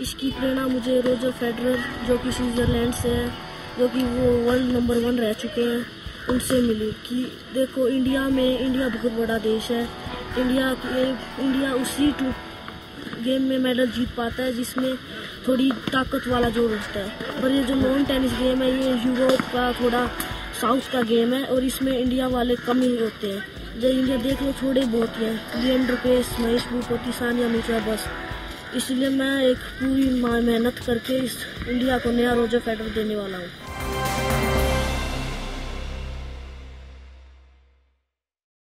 इसकी प्रेरणा मुझे Roger Federer, जो कि स्विट्ज़रलैंड से है, जो कि वो वर्ल्ड नंबर वन रह चुके हैं, उनसे मिली कि देखो, इंडिया में, इंडिया बहुत बड़ा देश है। इंडिया इंडिया उसी गेम में मेडल जीत पाता है, जिसमें थोड़ी ताकत वाला ज़ोर होता है। पर ये जो नॉन टेनिस गेम है, ये यूरोप का थोड़ा साउथ का गेम है, और इसमें इंडिया वाले कम ही होते हैं। जब इंडिया देख लो थोड़े बहुत ही। हैं लियंडर पेस महेश भूपति सानिया मिर्ज़ा, बस। इसलिए मैं एक पूरी मेहनत करके इस इंडिया को नया रोजा फेडर देने वाला हूँ।